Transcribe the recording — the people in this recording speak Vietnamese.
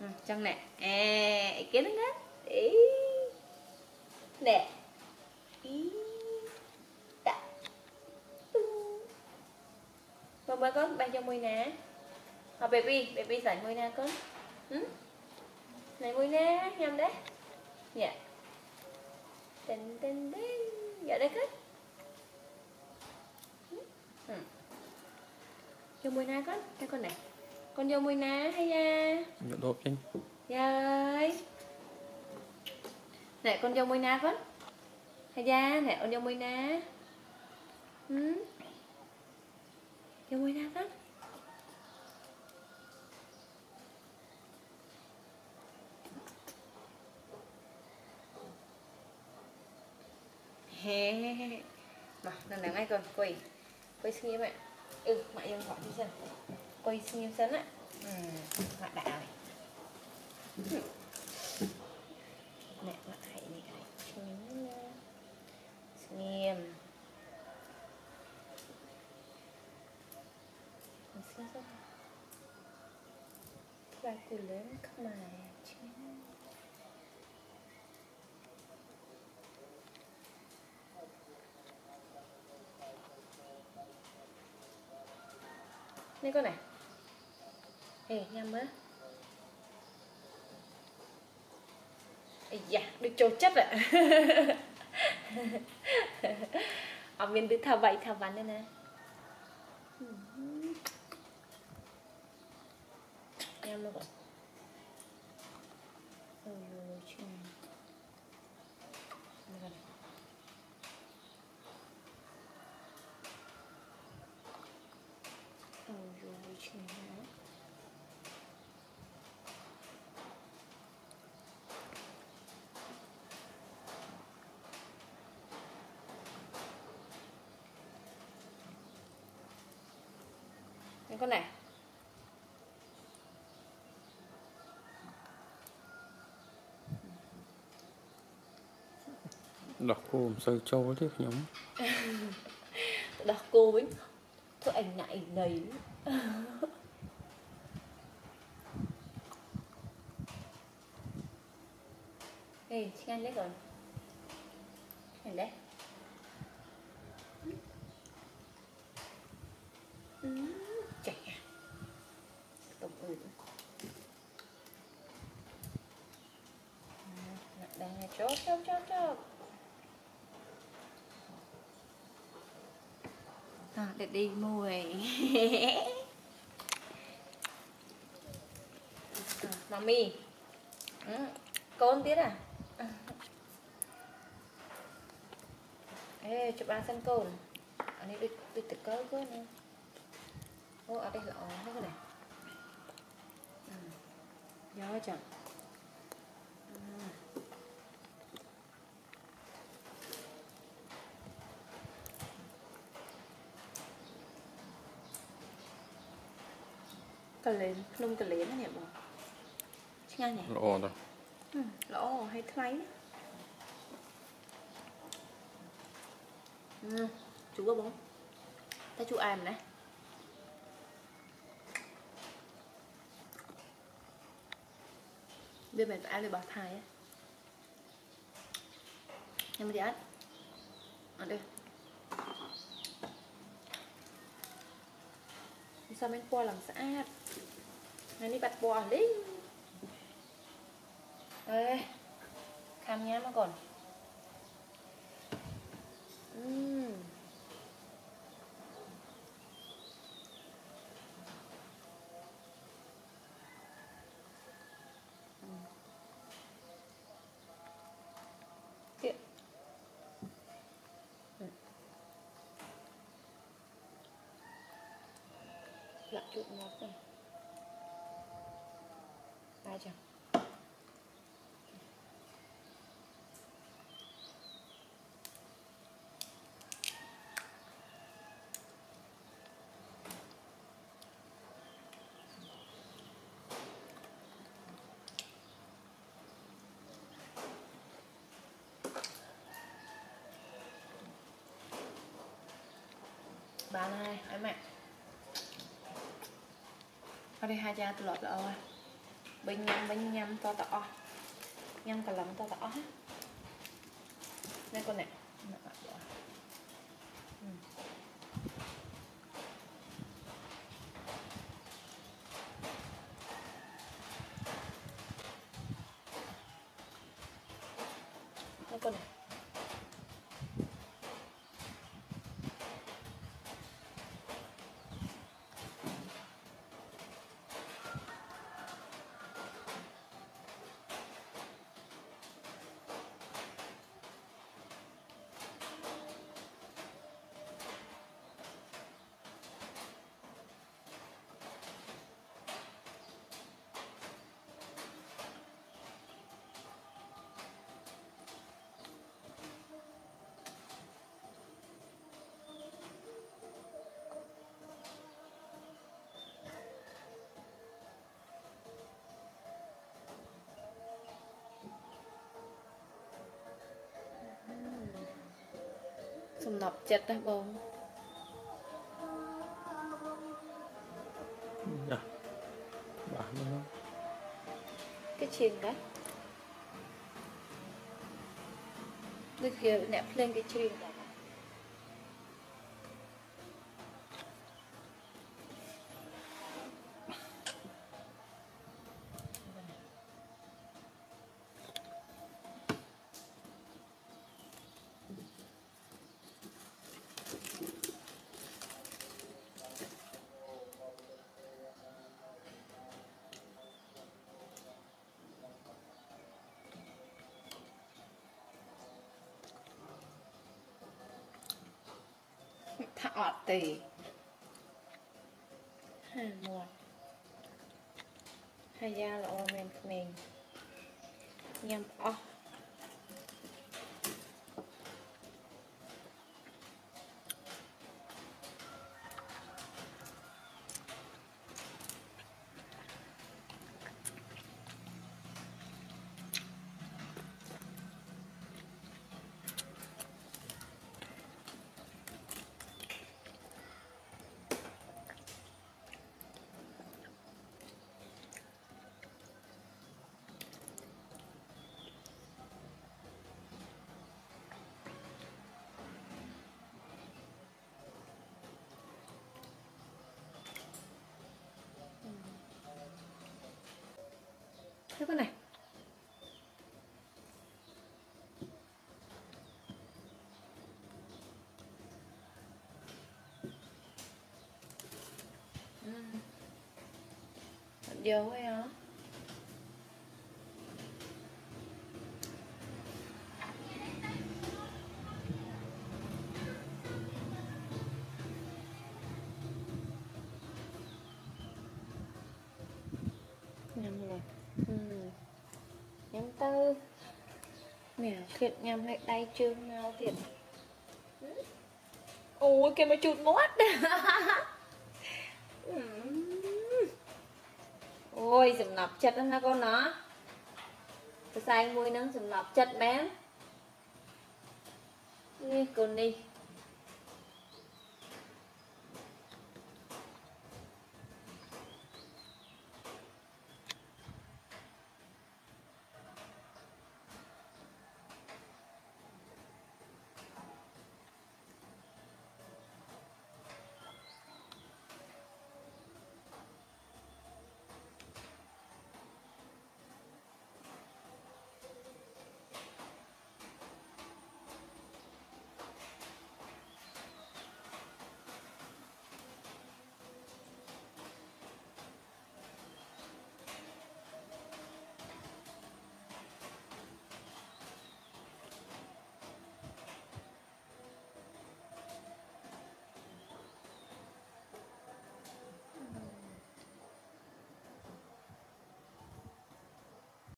ừ, trong nè à cái nó ngắt ý. Nè. Ý. Đã Mama vâng, con bay cho môi nè Học ờ, baby, baby giải môi nè con. Ừ? Này môi nè, nhầm đấy. Dạ. Tình tình tình Dạ đây kết ừ. ừ. cho mùi môi nè con, cho con này. Con vô môi nè hay da Nhộn đột anh Dạ ơi. Nè con vô môi nè con. Hay da, nè con vô môi nè Ừ. Vô môi nè con. Mà, lần nắng ngay còn quay Quay xin em ạ Ừ, mẹ em gọi đi xem Quay xin em sân á. Ừ, mẹ đạo này. Ừ. Này Xin em. Xin sao Bài của lớn không mà chứ Đây con này Ê, nhầm á Ây da, được trâu chất ạ. Ở miền đứa thảo vậy thảo bắn đây nè. Nhầm luôn rồi Ôi dồi, chuyện Đây con này. Ôi dồi, chuyện nữa đây con này. Đọc cô làm sao trâu thế nhóm Đọc cô ấy. Thôi anh ngại nầy Ê, xin anh lấy rồi. Anh đấy Ừ, Trẻ Tổng ừ Đây, chốt, chốt, chốt, chốt À, để đi mua à, Mami. Ừ. Con tiết à? Ê, chụp ăn sân côn Anh ấy đi, đi tự cơ cơ nè. Ô, ở đây là ổn thế này ừ. Gió chẳng Cà lến, nung cà lến này bỏ Ngang nhỉ? Lỗ rồi. Ừ, hay thay ừ, chú có bóng ta chú ăn này bây mình phải ăn được bảo thai á nhưng mà đi ăn ăn đi sao mình qua làm sạch này đi bạch bò đi Ê, khám nhá mà còn uhm. Lại nó ngọt Ai chẳng bán hai em mẹ រិហាយ៉ាត្រឡប់ល្អបើញ៉ាំវិញញ៉ាំតតអស់ញ៉ាំកន្លងតតអស់ណាកូនណា Sầm nọc chật đó bông cái chuyện đó Được kia nẹp lên cái chuyện đó ọt tì. Hai một hai da là ô men mình. Nhằm ọt oh. Thế con này Ừ. Bạn vô Mẹ thiệt nhầm hay tay chương nào thiệt. Ôi kìa mà chụt mót Ừ. Ôi sầm nọc chất đó hả con nó Tôi sai mùi nắng sầm nọc chất bé Nghe con đi